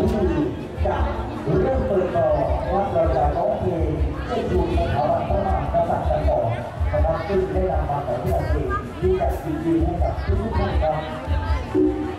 ลิลีจะเริ่มเปิดต่อว่าเราจะร้องเพลงเชิดชูสถาบันพระมหากษัตริย์กันต่อนะครับซึ่งได้นำมาของที่เราเองที่จัดจริงๆให้กับทุกท่านครับ